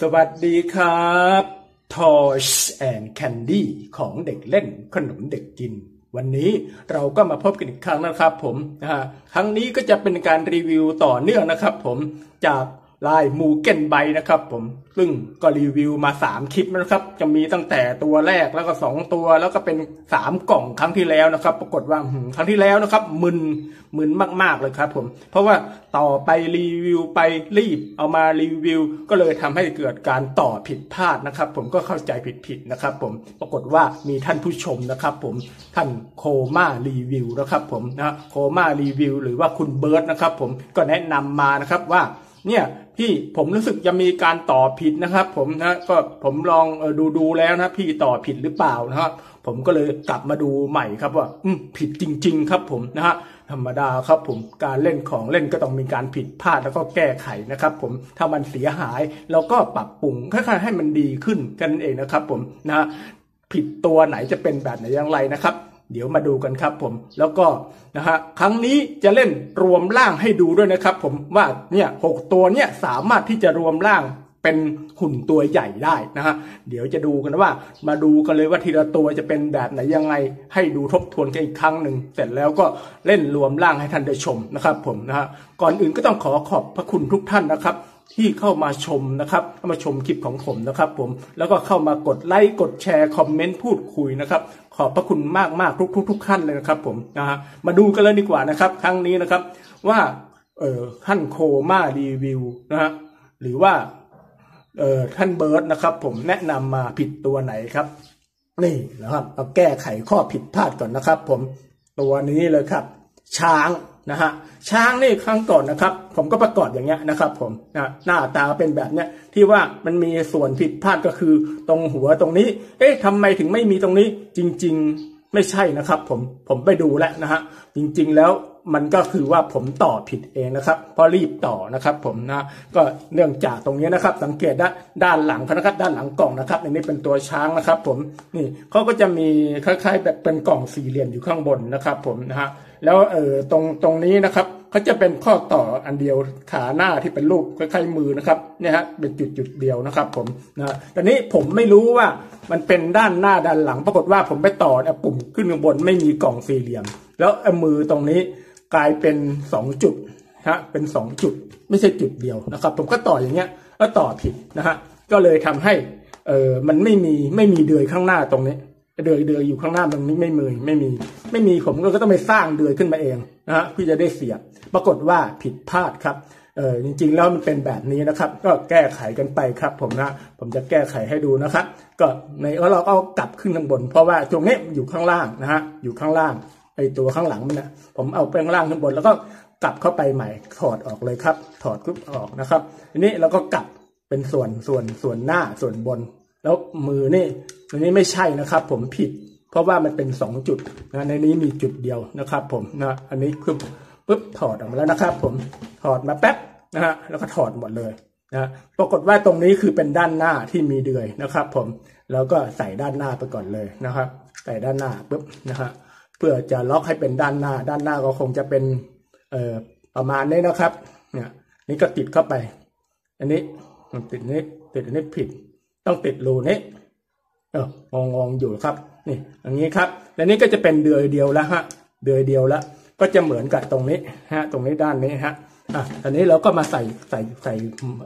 สวัสดีครับ Toys and Candy ของเด็กเล่นขนมเด็กกิน วันนี้เราก็มาพบกันอีกครั้งนะครับผมนะฮะครั้งนี้ก็จะเป็นการรีวิวต่อเนื่องนะครับผมจาก ลายมูเก้นไบนะครับผมซึ่งก็รีวิวมา 3 คลิปนะครับ จะมีตั้งแต่ตัวแรกแล้วก็ 2 ตัวแล้วก็เป็น 3 กล่องครั้งที่แล้วนะครับ ปรากฏว่าครั้งที่แล้วนะครับมึนมึนมากๆเลยครับผม เพราะว่าต่อไปรีวิวไปรีบเอามารีวิว ก็เลยทำให้เกิดการต่อผิดพลาดนะครับ ผมก็เข้าใจผิดๆนะครับ ผมปรากฏว่ามีท่านผู้ชมนะครับ ผมท่านโคม่ารีวิวนะครับผมนะโคม่ารีวิว หรือว่าคุณเบิร์ตนะครับ ผมก็แนะนำมานะครับว่าเนี่ย พี่ผมรู้สึกจะมีการต่อผิดนะครับ ผมนะก็ผมลองดูดูแล้วนะ พี่ต่อผิดหรือเปล่านะครับผมก็เลยกลับมาดูใหม่ครับว่าอืผิดจริง ๆ ครับผมนะฮะธรรมดาครับผมการเล่นของเล่นก็ต้องมีการผิดพลาดแล้วก็แก้ไขนะครับ ผมถ้ามันเสียหายเราก็ปรับปรุงค่อยๆให้มันดีขึ้นกันเองนะครับ ผมนะผิดตัวไหนจะเป็นแบบไหนอย่างไรนะครับ เดี๋ยวมาดูกันครับผม แล้วก็นะฮะครั้งนี้จะเล่นรวมร่างให้ดูด้วยนะครับ ผมว่าเนี่ยหกตัวเนี่ยสามารถที่จะรวมร่างเป็นหุ่นตัวใหญ่ได้นะฮะเดี๋ยวจะดูกันว่า มาดูกันเลยว่าทีละตัวจะเป็นแบบไหนยังไง ให้ดูทบทวนกันอีกครั้งหนึ่งเสร็จแล้วก็เล่นรวมร่างให้ท่านได้ชมนะครับ ผมนะฮะก่อนอื่นก็ต้องขอขอบพระคุณทุกท่านนะครับ ที่เข้ามาชมนะครับเข้ามาชมคลิปของผมนะครับ ผมแล้วก็เข้ามากดไลค์กดแชร์คอมเมนต์พูดคุยนะครับ ขอบพระคุณมากมากทุกทุกทุกขั้นเลยนะครับ ผมนะฮะมาดูกันเลยดีกว่านะครับ ครั้งนี้นะครับ ว่าเออท่านโคม่ารีวิวนะฮะหรือว่าเออท่านเบิร์ดนะครับ ผมแนะนำมาผิดตัวไหนครับ นี่นะครับเราแก้ไขข้อผิดพลาดก่อนนะครับ ผมตัวนี้เลยครับ ช้าง นะฮะช้างนี่ครั้งก่อนนะครับ ผมก็ประกอบอย่างเงี้ยนะครับ ผมนะหน้าตาเป็นแบบเนี้ยที่ว่ามันมีส่วนผิดพลาดก็คือตรงหัวตรงนี้ เอ๊ะทำไมถึงไม่มีตรงนี้จริง ๆ ไม่ใช่นะครับ ผมผมไปดูแล้วนะฮะจริง ๆ แล้ว มันก็คือว่าผมต่อผิดเองนะครับเพราะรีบต่อนะครับ ผมนะก็เนื่องจากตรงนี้นะครับ สังเกตด้านด้านหลังนะครับ ด้านหลังกล่องนะครับในนี้เป็นตัวช้างนะครับ ผมนี่เขาก็จะมีคล้ายๆแบบเป็นกล่องสี่เหลี่ยมอยู่ข้างบนนะครับ ผมนะฮะแล้วเออตรงตรงนี้นะครับเขาจะเป็นข้อต่ออันเดียวขาหน้าที่เป็นรูปคล้ายๆมือนะครับเนี่ยฮะเป็นจุดจุดเดียวนะครับ ผมนะตอนนี้ผมไม่รู้ว่ามันเป็นด้านหน้าด้านหลัง ปรากฏว่าผมไปต่อเนี่ยปุ่มขึ้นข้างบนไม่มีกล่องสี่เหลี่ยม แล้วมือตรงนี้ กลายเป็นสองจุดฮะเป็นสองจุดไม่ใช่จุดเดียวนะครับ ผมก็ต่ออย่างเงี้ยแล้วต่อผิดนะฮะก็เลยทำให้เออมันไม่มีไม่มีเดือยข้างหน้าตรงนี้ เดือยเดือยอยู่ข้างหน้าตรงนี้ไม่มือไม่มี ไม่มีผมก็ต้องไปสร้างเดือยขึ้นมาเองนะฮะเพื่อจะได้เสียบปรากฏว่าผิดพลาดครับเออจริงๆแล้วมันเป็นแบบนี้นะครับ ก็แก้ไขกันไปครับผมนะผมจะแก้ไขให้ดูนะครับ ก็ในแล้วเราก็กลับขึ้นข้างบน เพราะว่าตรงนี้อยู่ข้างล่างนะฮะอยู่ข้างล่าง ตัวข้างหลังมันนะผมเอาไปข้างล่างข้างบนแล้วก็กลับเข้าไปใหม่ถอดออกเลยครับ ถอดปุ๊บออกนะครับทีนี้เราก็กลับเป็นส่วนส่วนส่วนหน้าส่วนบน แล้วมือนี่อันนี้ไม่ใช่นะครับ ผมผิด เพราะว่ามันเป็นสองจุดนะในนี้มีจุดเดียวนะครับ ผมนะอันนี้คือปุ๊บถอดออกมาแล้วนะครับ ผมถอดมาแป๊บนะฮะแล้วก็ถอดหมดเลยนะปรากฏว่าตรงนี้คือเป็นด้านหน้าที่มีเดือยนะครับ ผมแล้วก็ใส่ด้านหน้าไปก่อนเลยนะครับ ใส่ด้านหน้าปุ๊บนะฮะ พื่อจะล็อกให้เป็นด้านหน้า ด้านหน้าก็คงจะเป็นประมาณนี้นะครับ เนี่ยนี่ก็ติดเข้าไป อันนี้มันติดนี้ติดอันนี้ผิด ต้องติดรูนี้เอองงงอยู่ครับ นี่อย่างนี้ครับและนี่ก็จะเป็นเดือยเดียวแล้วฮะเดือยเดียวแล้ว ก็จะเหมือนกับตรงนี้ฮะ ตรงนี้ด้านนี้ฮะ อะอันนี้เราก็มาใส่ใส่ใส่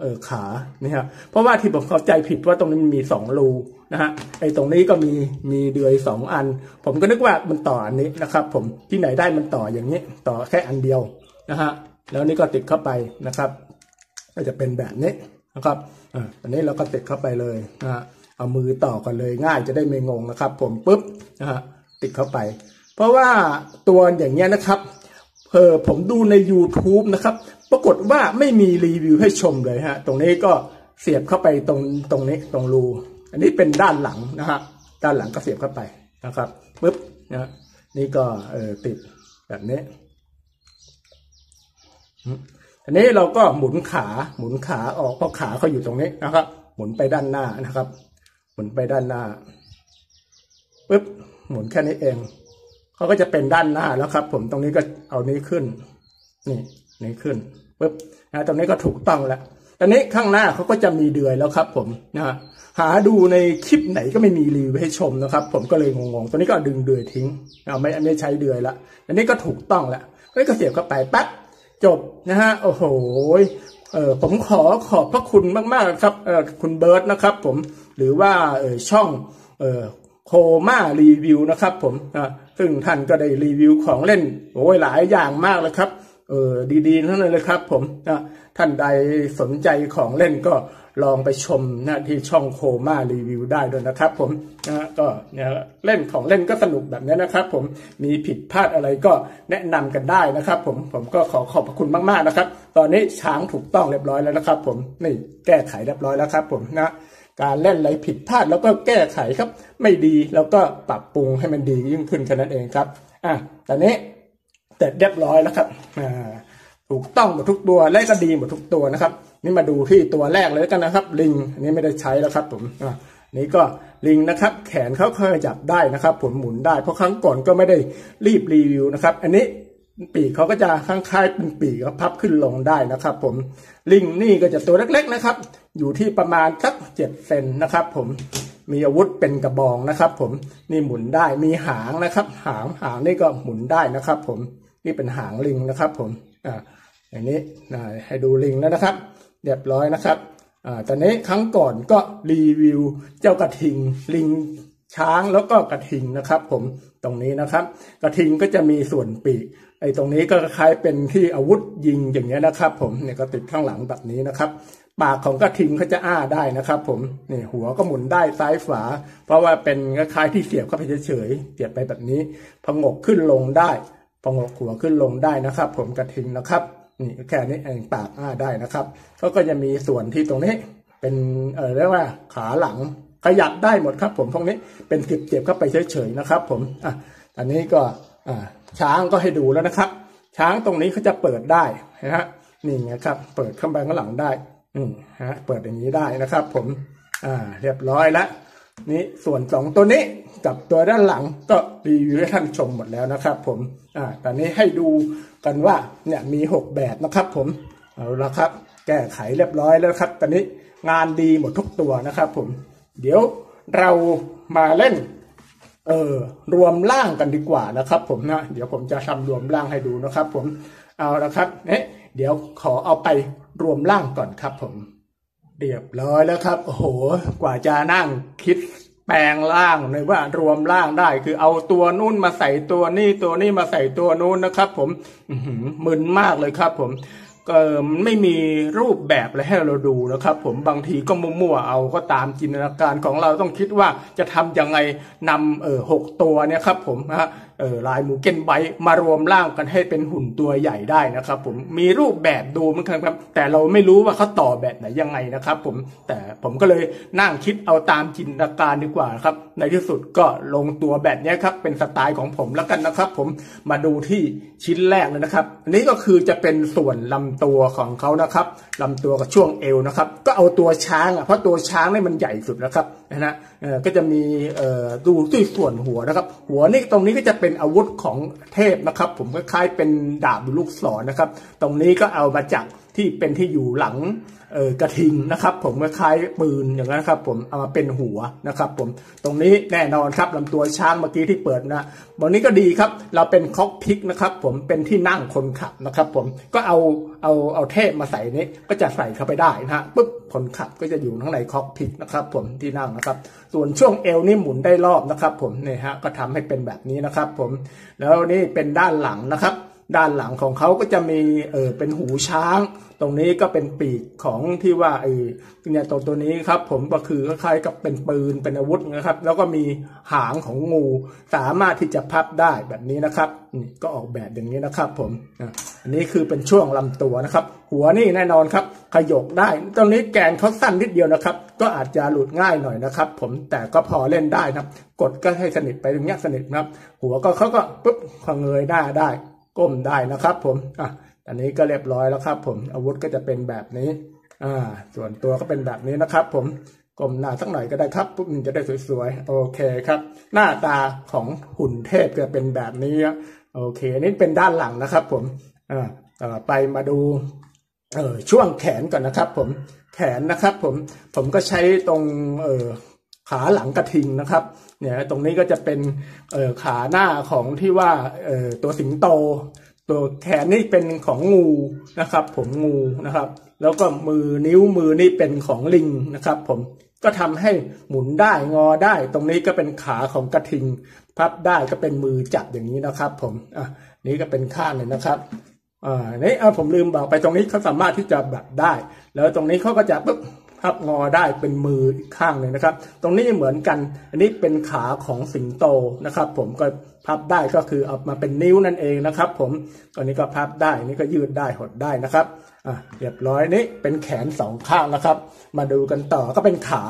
เออขานี่ฮะเพราะว่าที่ผมเข้าใจผิดว่าตรงนี้มันมีสองรูนะฮะไอ้ตรงนี้ก็มีมีเดือยสองอัน ผมก็นึกว่ามันต่ออันนี้นะครับ ผมที่ไหนได้มันต่ออย่างนี้ ต่อแค่อันเดียวนะฮะแล้วนี่ก็ติดเข้าไปนะครับ ก็จะเป็นแบบนี้นะครับอ่าอันนี้เราก็ติดเข้าไปเลยนะฮะเอามือต่อกันเลยง่ายจะได้ไม่งงนะครับ ผมปุ๊บนะฮะติดเข้าไป เพราะว่าตัวอย่างเงี้ยนะครับ ออผมดูใน YouTube นะครับ ปรากฏว่าไม่มีรีวิวให้ชมเลยฮะ ตรงนี้ก็เสียบเข้าไปตรงตรงนี้ตรงรู อันนี้เป็นด้านหลังนะฮะ ด้านหลังก็เสียบเข้าไปนะครับปุ๊บนะนี่ก็เออติดแบบนี้อันนี้เราก็หมุนขาหมุนขาออกเพราะขาเขาอยู่ตรงนี้นะครับ หมุนไปด้านหน้านะครับ หมุนไปด้านหน้าปุ๊บหมุนแค่นี้เอง เขาก็จะเป็นด้านหน้าแล้วครับ ผมตรงนี้ก็เอานี้ขึ้น นี่นี่ขึ้นปุ๊บนะตรงนี้ก็ถูกต้องแล้วตอนนี้ข้างหน้าเขาก็จะมีเดือยแล้วครับ ผมนะฮะหาดูในคลิปไหนก็ไม่มีรีวิวให้ชมนะครับ ผมก็เลยงงๆตัวนี้ก็ดึงเดือยทิ้งเอาไม่ไม่ใช้เดือยละอันนี้ก็ถูกต้องแล้วก็เสียบเข้าไปปั๊บจบนะฮะโอ้โหเออผมขอขอบพระคุณมากๆครับเออคุณเบิร์ตนะครับ ผมหรือว่าเออช่องเออ โคม่ารีวิวนะครับผมนะซึ่งท่านก็ได้รีวิวของเล่นโอ้ยหลายอย่างมากเลยครับเออดีๆทั้งนั้นเลยครับผมนะท่านใดสนใจของเล่นก็ลองไปชมนะที่ช่องโคม่ารีวิวได้ด้วยนะครับผมนะก็เนี่ยเล่นของเล่นก็สนุกแบบนี้นะครับผมมีผิดพลาดอะไรก็แนะนำกันได้นะครับผมผมก็ขอขอบคุณมากๆนะครับ ตอนนี้ช้างถูกต้องเรียบร้อยแล้วนะครับผมนี่แก้ไขเรียบร้อยแล้วครับผมนะ การเล่นอะไรผิดพลาดแล้วก็แก้ไขครับ ไม่ดีแล้วก็ปรับปรุงให้มันดียิ่งขึ้นแค่นั้นเองครับอะตอนนี้เสร็จเรียบร้อยแล้วครับอ่าถูกต้องหมดทุกตัวและก็ดีหมดทุกตัวนะครับ นี่มาดูที่ตัวแรกเลยกันนะครับ ลิงอันนี้ไม่ได้ใช้แล้วครับผมอ่านี่ก็ลิงนะครับ แขนเขาเคยจับได้นะครับ ผลหมุนได้เพราะครั้งก่อนก็ไม่ได้รีบรีวิวนะครับ อันนี้ ปีกเขาก็จะข้างคล้ายเป็นปีกพับขึ้นลงได้นะครับ ผมลิงนี่ก็จะตัวเล็กๆนะครับ อยู่ที่ประมาณสักเจ็ดเซนนะครับ ผมมีอาวุธเป็นกระบองนะครับ ผมนี่หมุนได้มีหางนะครับ หางหางนี่ก็หมุนได้นะครับ ผมนี่เป็นหางลิงนะครับ ผมอ่าอย่างนี้ให้ดูลิงแล้วนะครับเรียบร้อยนะครับอ่าตอนนี้ครั้งก่อนก็รีวิวเจ้ากระทิงลิง ช้างแล้วก็กระทิงนะครับ ผมตรงนี้นะครับ กระทิงก็จะมีส่วนปีกไอ้ตรงนี้ก็คล้ายเป็นที่อาวุธยิงอย่างเงี้ยนะครับ ผมเนี่ยก็ติดข้างหลังแบบนี้นะครับ ปากของกระทิงเขาจะอ้าได้นะครับ ผมนี่หัวก็หมุนได้ซ้ายฝา เพราะว่าเป็นคล้ายที่เสียบเข้าไปเฉยๆเสียบไปแบบนี้พงกขึ้นลงได้พงกหัวขึ้นลงได้นะครับ ผมกระทิงนะครับนี่แค่นี้เองปากอ้าได้นะครับเขาก็จะมีส่วนที่ตรงนี้ เป็นเออเรียกว่าขาหลัง ขยับได้หมดครับ ผมพวกนี้เป็นเก็บเก็บเข้าไปเฉยๆนะครับ ผมอะอันนี้ก็อ่าช้างก็ให้ดูแล้วนะครับ ช้างตรงนี้เขาจะเปิดได้นะฮะนี่ไงครับ เปิดข้างไปข้างหลังได้ อืมฮะเปิดอย่างนี้ได้นะครับ ผมอ่า เรียบร้อยแล้วนี่ส่วนสองตัวนี้กับตัวด้านหลังก็รีวิวให้ท่านชมหมดแล้วนะครับ ผมอ่าตอนนี้ให้ดูกันว่าเนี่ยมีหกแบบนะครับ ผมเอาละครับ แก้ไขเรียบร้อยแล้วครับ ตอนนี้งานดีหมดทุกตัวนะครับ ผม เดี๋ยวเรามาเล่นเออรวมร่างกันดีกว่านะครับ ผมนะเดี๋ยวผมจะทำรวมร่างให้ดูนะครับ ผมเอาละครับเนี่ยเดี๋ยวขอเอาไปรวมร่างก่อนครับ ผมเรียบร้อยแล้วครับโอ้โหกว่าจะนั่งคิดแปลงร่างเลยว่ารวมร่างได้ คือเอาตัวนู้นมาใส่ตัวนี้ตัวนี้มาใส่ตัวนู้นนะครับ ผมมึนมากเลยครับ ผม ก็ไม่มีรูปแบบอะไรให้เราดูนะครับ ผมบางทีก็มั่วๆเอาก็ตามจินตนาการของเราต้องคิดว่าจะทำยังไงนำเออหกตัวเนี่ยครับผมนะฮะ ลายหมูเกนไบมารวมร่างกันให้เป็นหุ่นตัวใหญ่ได้นะครับผมมีรูปแบบดูเหมือนกันครับ แต่เราไม่รู้ว่าเขาต่อแบบไหนยังไงนะครับผมแต่ผมก็เลยนั่งคิดเอาตามจินตนาการดีกว่าครับ ในที่สุดก็ลงตัวแบบนี้ครับ เป็นสไตล์ของผมแล้วกันนะครับ ผมมาดูที่ชิ้นแรกเลยนะครับ อันนี้ก็คือจะเป็นส่วนลำตัวของเขานะครับลำตัวกับช่วงเอวนะครับ ก็เอาตัวช้างอะเพราะตัวช้างนี่มันใหญ่สุดนะครับนะฮะ ก็จะมีดูที่ส่วนหัวนะครับ หัวนี่ตรงนี้ก็จะเป็นอาวุธของเทพนะครับ ผมคล้ายๆเป็นดาบลูกศรนะครับ ตรงนี้ก็เอามาจากที่เป็นที่อยู่หลัง เออกระทิงนะครับ ผมคล้ายปืนอย่างนั้นครับ ผมเอามาเป็นหัวนะครับ ผมตรงนี้แน่นอนครับลำตัวช้างเมื่อกี้ที่เปิดนะวันนี้ก็ดีครับ เราเป็นคอกพิกนะครับ ผมเป็นที่นั่งคนขับนะครับ ผมก็เอาเอาเอาเทพมาใส่นี้ก็จะใส่เข้าไปได้นะฮะปุ๊บคนขับก็จะอยู่ข้างในคอกพิกนะครับ ผมที่นั่งนะครับ ส่วนช่วงเอวนี่หมุนได้รอบนะครับ ผมเนี่ยฮะก็ทำให้เป็นแบบนี้นะครับ ผมแล้วนี่เป็นด้านหลังนะครับ ด้านหลังของเขาก็จะมีเออเป็นหูช้าง ตรงนี้ก็เป็นปีกของที่ว่าไอ้เนี่ยตัวตัวนี้ครับ ผมก็คือคล้ายๆกับเป็นปืนเป็นอาวุธนะครับ แล้วก็มีหางของงูสามารถที่จะพับได้แบบนี้นะครับนี่ก็ออกแบบอย่างนี้นะครับ ผมอันนี้คือเป็นช่วงลำตัวนะครับ หัวนี่แน่นอนครับ ขยกได้ ตรงนี้แกนเขาสั้นนิดเดียวนะครับ ก็อาจจะหลุดง่ายหน่อยนะครับ ผมแต่ก็พอเล่นได้นะครับ กดก็ให้สนิทไปตรงนี้สนิทนะครับ หัวก็เขาก็ปุ๊บพเงยหน้าได้ ก้มได้นะครับผมอะอันนี้ก็เรียบร้อยแล้วครับผมอาวุธก็จะเป็นแบบนี้อ่าส่วนตัวก็เป็นแบบนี้นะครับผมกลมหน้าสักหน่อยก็ได้ครับปุ๊บจะได้สวยๆ โอเคครับ หน้าตาของหุ่นเทพจะเป็นแบบนี้โอเคอันนี้เป็นด้านหลังนะครับผมอ่าต่อไปมาดูเออช่วงแขนก่อนนะครับผมแขนนะครับผมผมก็ใช้ตรงเออ ขาหลังกระทิงนะครับเนี่ยตรงนี้ก็จะเป็นเออขาหน้าของที่ว่าเออตัวสิงโต ตัวแขนนี่เป็นของงูนะครับ ผมงูนะครับ แล้วก็มือนิ้วมือนี่เป็นของลิงนะครับ ผมก็ทำให้หมุนได้งอได้ ตรงนี้ก็เป็นขาของกระทิง พับได้ก็เป็นมือจับอย่างนี้นะครับ ผมอะนี่ก็เป็นข้างเลยนะครับอ่านี่เอาผมลืมบอกไปตรงนี้เขาสามารถที่จะแบบได้ แล้วตรงนี้เขาก็จะปุ๊บ พับงอได้เป็นมืออีกข้างหนึ่งนะครับ ตรงนี้เหมือนกัน อันนี้เป็นขาของสิงโตนะครับ ผมก็พับได้ก็คือเอามาเป็นนิ้วนั่นเองนะครับ ผมตอนนี้ก็พับได้นี่ก็ยืดได้หดได้นะครับอะเรียบร้อยนี่เป็นแขนสองข้างนะครับ มาดูกันต่อก็เป็นขา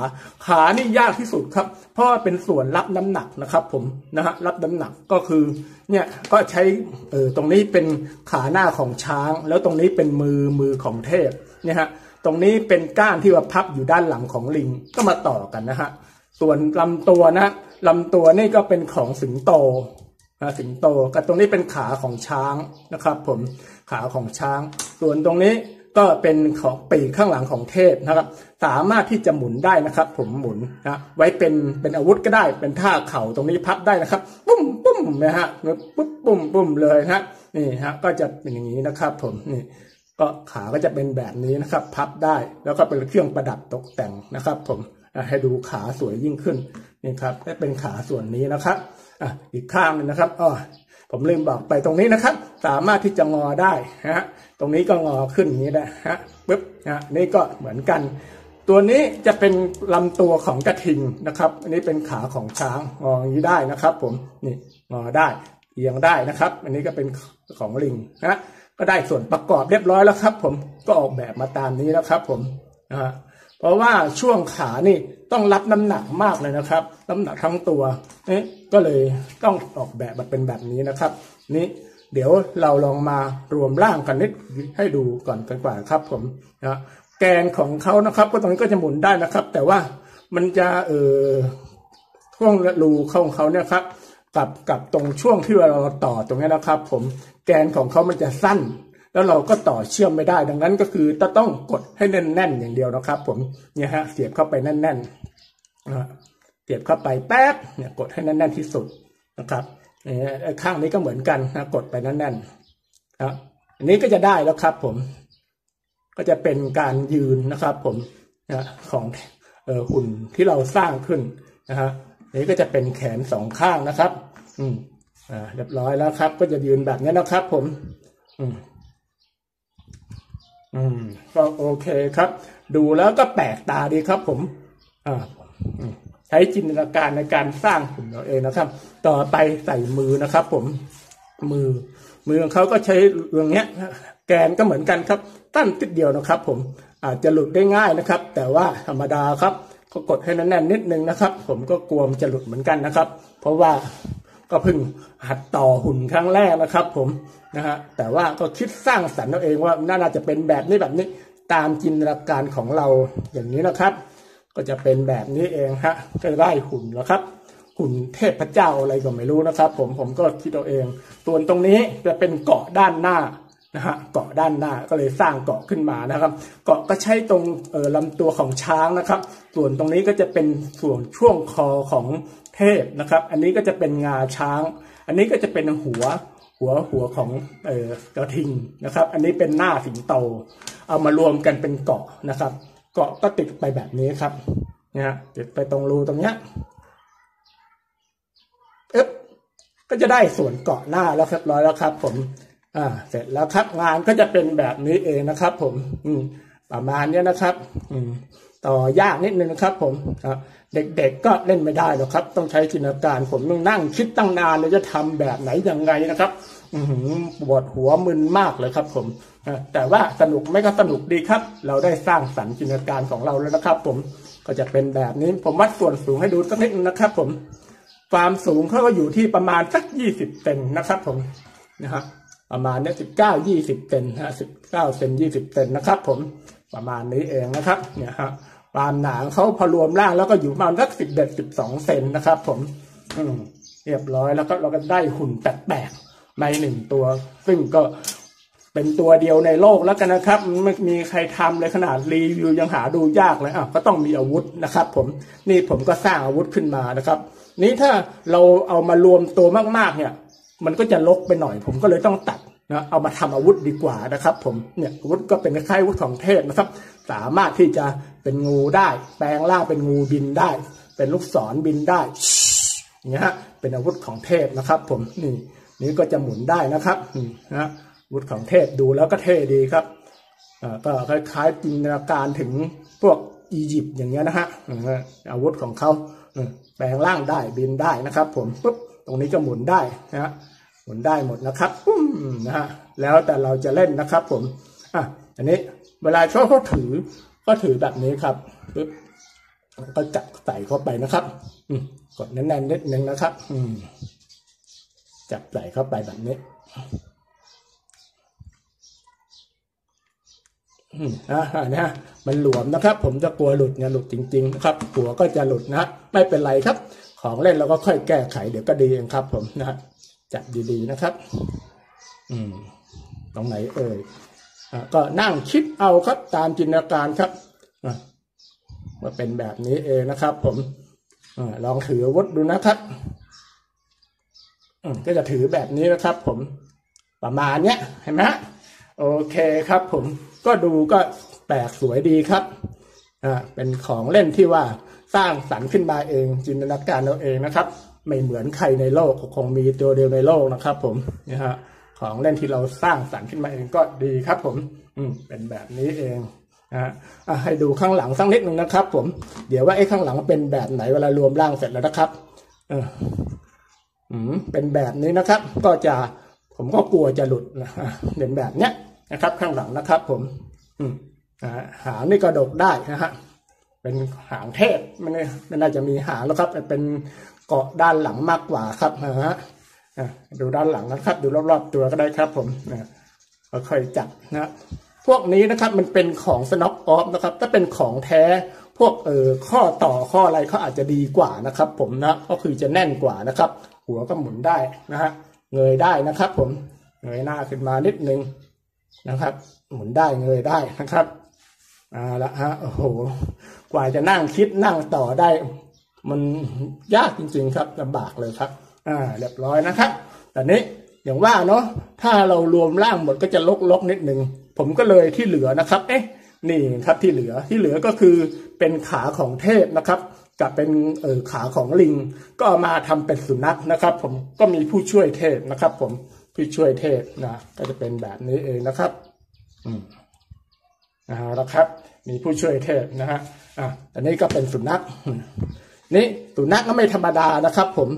ขานี่ยากที่สุดครับ เพราะว่าเป็นส่วนรับน้ำหนักนะครับ ผมนะฮะรับน้ำหนักก็คือเนี่ยก็ใช้เออตรงนี้เป็นขาหน้าของช้าง แล้วตรงนี้เป็นมือมือของเทพเนี่ยฮะ ตรงนี้เป็นก้านที่ว่าพับอยู่ด้านหลังของลิงก็มาต่อกันนะฮะส่วนลำตัวนะลำตัวนี่ก็เป็นของสิงโตนะสิงโตกับตรงนี้เป็นขาของช้างนะครับผมขาของช้าง ส่วนตรงนี้ก็เป็นของปีกข้างหลังของเทพนะครับ สามารถที่จะหมุนได้นะครับ ผมหมุนนะไว้เป็นเป็นอาวุธก็ได้ เป็นท่าเข่าตรงนี้พับได้นะครับ ปุ้มปุ้มนะฮะปุ๊บปุ้มปุ้มเลยนะนี่ฮะก็จะเป็นอย่างนี้นะครับ ผมนี่ ก็ขาก็จะเป็นแบบนี้นะครับ พับได้แล้วก็เป็นเครื่องประดับตกแต่งนะครับ ผมให้ดูขาสวยยิ่งขึ้นนี่ครับได้เป็นขาส่วนนี้นะครับอะอีกข้างนึงนะครับอ๋อผมลืมบอกไปตรงนี้นะครับ สามารถที่จะงอได้ฮะตรงนี้ก็งอขึ้นอย่างนี้นะฮะปึ๊บนะนี่ก็เหมือนกัน ตัวนี้จะเป็นลำตัวของกระทิงนะครับ อันนี้เป็นขาของช้างงออย่างนี้ได้นะครับ ผมนี่งอได้เอียงได้นะครับ อันนี้ก็เป็น ของลิงนะก็ได้ส่วนประกอบเรียบร้อยแล้วครับ ผมก็ออกแบบมาตามนี้แล้วครับ ผมนะฮะเพราะว่าช่วงขานี่ต้องรับน้ำหนักมากเลยนะครับ น้ำหนักทั้งตัวนี่ก็เลยต้องออกแบบมาเป็นแบบนี้นะครับ นี่เดี๋ยวเราลองมารวมร่างกันนิดให้ดูก่อนกันกว่าครับ ผมนะแกนของเขานะครับ ก็ตรงนี้ก็จะหมุนได้นะครับ แต่ว่ามันจะเออช่วงรูของเขาเนี่ยครับ กับกับตรงช่วงที่เราต่อตรงนี้นะครับ ผม แกนของเขามันจะสั้น แล้วเราก็ต่อเชื่อมไม่ได้ ดังนั้นก็คือจะต้องกดให้แน่นๆอย่างเดียวนะครับ ผมเนี่ยฮะเสียบเข้าไปแน่นๆเสียบเข้าไปแป๊บเนี่ยกดให้แน่นๆที่สุดนะครับข้างนี้ก็เหมือนกันนะกดไปแน่นๆนะอันนี้ก็จะได้แล้วครับ ผม ก็จะเป็นการยืนนะครับ ผมนะของหุ่นที่เราสร้างขึ้นนะฮะนี้ก็จะเป็นแขนสองข้างนะครับ อืม อ่าเรียบร้อยแล้วครับ ก็จะยืนแบบนี้นะครับ ผม อืมอืมก็โอเคครับ ดูแล้วก็แปลกตาดีครับ ผมอ่าใช้จินตนาการในการสร้างหุ่นเราเองนะครับ ต่อไปใส่มือนะครับ ผมมือ มือของเขาก็ใช้เรื่องเนี้ย แกนก็เหมือนกันครับ ตั้นติดเดียวนะครับ ผมอาจจะหลุดได้ง่ายนะครับ แต่ว่าธรรมดาครับ ก็กดให้แน่นๆนิดนึงนะครับ ผมก็กลัวมันจะหลุดเหมือนกันนะครับ เพราะว่า ก็เพิ่งหัดต่อหุ่นครั้งแรกนะครับ ผมนะฮะแต่ว่าก็คิดสร้างสรรค์เอาเองว่าน่าจะเป็นแบบนี้แบบนี้ตามจินตนาการของเราอย่างนี้นะครับ ก็จะเป็นแบบนี้เองฮะก็ได้หุ่นแล้วครับ หุ่นเทพเจ้าอะไรก็ไม่รู้นะครับ ผมผมก็คิดเอาเองส่วนตรงนี้จะเป็นเกาะด้านหน้านะฮะเกาะด้านหน้าก็เลยสร้างเกาะขึ้นมานะครับ เกาะก็ใช้ตรงเออลำตัวของช้างนะครับ ส่วนตรงนี้ก็จะเป็นส่วนช่วงคอของ เทพนะครับ อันนี้ก็จะเป็นงาช้าง อันนี้ก็จะเป็นหัวหัวหัวของเออกระทิงนะครับ อันนี้เป็นหน้าสิงโต เอามารวมกันเป็นเกาะนะครับ เกาะก็ติดไปแบบนี้ครับเนี่ยติดไปตรงรูตรงเนี้ยเอ๊บก็จะได้ส่วนเกาะหน้าแล้วเรียบร้อยแล้วครับ ผม อ่า เสร็จแล้วครับงานก็จะเป็นแบบนี้เองนะครับ ผม อืมประมาณเนี้ยนะครับ อืม ต่อยากนิดนึงนะครับ ผมเด็กๆก็เล่นไม่ได้หรอกครับ ต้องใช้จินตนาการผมต้องนั่งคิดตั้งนานเลยจะทำแบบไหนยังไงนะครับอืปวดหัวมึนมากเลยครับผมแต่ว่าสนุกไม่ก็สนุกดีครับ เราได้สร้างสรรค์จินตนาการของเราแล้วนะครับ ผมก็จะเป็นแบบนี้ ผมวัดส่วนสูงให้ดูสักนิดนะครับ ผมความสูงเขาก็อยู่ที่ประมาณสักยี่สิบเซนนะครับ ผมนะครับประมาณนี้สิบเก้ายี่สิบเซนฮะสิบเก้าเซนยี่สิบเซนนะครับ ผมประมาณนี้เองนะครับ เนี่ยฮะ ความหนาเขาพอรวมร่างแล้วก็อยู่ประมาณสักสิบเด็ดสิบสองเซนนะครับ ผม อืมเรียบร้อยแล้วก็เราก็ได้หุ่นแปลกๆในหนึ่งตัว ซึ่งก็เป็นตัวเดียวในโลกแล้วกันนะครับไม่มีใครทำเลยขนาดรีวิวยังหาดูยากเลยอะก็ต้องมีอาวุธนะครับ ผมนี่ผมก็สร้างอาวุธขึ้นมานะครับ นี้ถ้าเราเอามารวมตัวมากๆ เนี่ย มันก็จะลกไปหน่อย ผมก็เลยต้องตัด นะเอามาทำอาวุธดีกว่านะครับ ผมเนี่ยอาวุธก็เป็นคล้ายอาวุธของเทพนะครับ สามารถที่จะเป็นงูได้ แปลงร่างเป็นงูบินได้ เป็นลูกศรบินได้อย่างเงี้ยฮะเป็นอาวุธของเทพนะครับ ผมนี่นี่ก็จะหมุนได้นะครับนี่นะอาวุธของเทพดูแล้วก็เท่ดีครับอ่าก็คล้ายๆจินตนาการถึงพวกอียิปต์อย่างเงี้ยนะฮะอาวุธของเขาแปลงร่างได้บินได้นะครับ ผมปุ๊บตรงนี้ก็หมุนได้นะฮะ หมุนได้หมดนะครับปุ้มนะฮะแล้วแต่เราจะเล่นนะครับ ผมอะอันนี้เวลาช่วเขาถือก็ถือแบบนี้ครับปุ๊บก็จับใส่เข้าไปนะครับอืกดแน่นๆนิดนึงนะครับ อืมจับใส่เข้าไปแบบนี้นะนะมันหลวมนะครับ ผมจะกลัวหลุดเนี่ยหลุดจริง ๆ นะครับ หัวก็จะหลุดนะไม่เป็นไรครับ ของเล่นเราก็ค่อยแก้ไขเดี๋ยวก็ดีเองครับ ผมนะ จับดีๆนะครับ อืม ตรงไหนเอ่ยอ่ก็นั่งคิดเอาครับตามจินตนาการครับว่าเป็นแบบนี้เองนะครับ ผมอลองถือวุธดูนะครับก็จะถือแบบนี้นะครับ ผมประมาณเนี้ยเห็นไหมโอเคครับ ผมก็ดูก็แปลกสวยดีครับอ่าเป็นของเล่นที่ว่าสร้างสรรค์ขึ้นมาเองจินตนาการเราเองนะครับ ไม่เหมือนใครในโลกคงมีตัวเดียวในโลกนะครับผมนะฮะของเล่นที่เราสร้างสรรค์ขึ้นมาเองก็ดีครับผม อืมเป็นแบบนี้เองนะให้ดูข้างหลังสักนิดหนึ่งนะครับ ผม เดี๋ยวว่าไอ้ข้างหลังเป็นแบบไหนเวลารวมร่างเสร็จแล้วนะครับ เอออืมเป็นแบบนี้นะครับ ก็จะผมก็กลัวจะหลุดนะเป็นแบบเนี้ยนะครับ ข้างหลังนะครับ ผม อืมหางนี่กระดกได้นะฮะเป็นหางเทพมันไม่น่าจะมีหางแล้วครับ เป็น เกาะด้านหลังมากกว่าครับนะฮะดูด้านหลังนะครับ ดูรอบๆตัวก็ได้ครับผมนะค่อยจับนะพวกนี้นะครับมันเป็นของสน็อกออฟนะครับ ถ้าเป็นของแท้พวกเออข้อต่อข้ออะไรเขาอาจจะดีกว่านะครับ ผมนะก็คือจะแน่นกว่านะครับ หัวก็หมุนได้นะฮะเงยได้นะครับ ผมเงยหน้าขึ้นมานิดนึงนะครับ หมุนได้เงยได้นะครับอ่าละฮะโอ้โหกว่าจะนั่งคิดนั่งต่อได้ มันยากจริง ๆ ครับลำบากเลยครับ อ่าเรียบร้อยนะครับแต่นี้อย่างว่าเนาะถ้าเรารวมร่างหมดก็จะลกๆนิดนึงผมก็เลยที่เหลือนะครับ เอ๊ะนี่ครับที่เหลือที่เหลือก็คือเป็นขาของเทพนะครับกับเป็นเออขาของลิง ก็มาทำเป็นสุนัขนะครับ ผมก็มีผู้ช่วยเทพนะครับ ผมผู้ช่วยเทพนะก็จะเป็นแบบนี้เองนะครับ อืมนะแล้วครับ มีผู้ช่วยเทพนะฮะอะอันนี้ก็เป็นสุนัข นี่สุนัขก็ไม่ธรรมดานะครับ ผม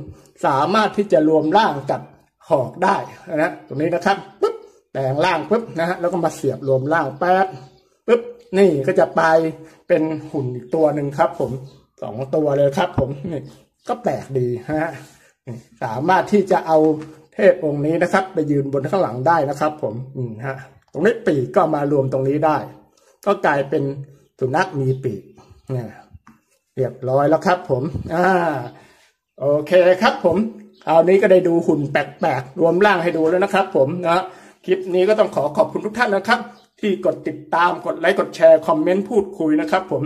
สามารถที่จะรวมร่างกับหอกได้นะตรงนี้นะครับปุ๊บแปลงร่างปุ๊บนะฮะแล้วก็มาเสียบรวมร่างแป๊บปุ๊บนี่ก็จะไปเป็นหุ่นอีกตัวหนึ่งครับ ผมสองตัวเลยครับ ผมนี่ก็แปลกดีฮะสามารถที่จะเอาเทพองค์นี้นะครับ ไปยืนบนข้างหลังได้นะครับ ผมอืมฮะตรงนี้ปีกก็มารวมตรงนี้ได้ ก็กลายเป็นสุนัขมีปีกเนี่ย เรียบร้อยแล้วครับผมอ่าโอเคครับผมคราวนี้ก็ได้ดูหุ่นแปลกๆรวมร่างให้ดูแล้วนะครับ ผมนะคลิปนี้ก็ต้องขอขอบคุณทุกท่านนะครับ ที่กดติดตามกดไลค์กดแชร์คอมเมนต์พูดคุยนะครับ ผม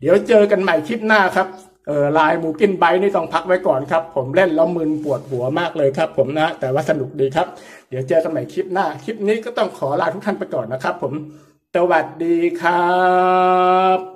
เดี๋ยวเจอกันใหม่คลิปหน้าครับเออลายหมูกินใบนี่ต้องพักไว้ก่อนครับ ผมเล่นแล้วมึนปวดหัวมากเลยครับ ผมนะ แต่ว่าสนุกดีครับ เดี๋ยวเจอกันใหม่คลิปหน้า คลิปนี้ก็ต้องขอลาทุกท่านไปก่อนนะครับ ผมสวัสดีครับ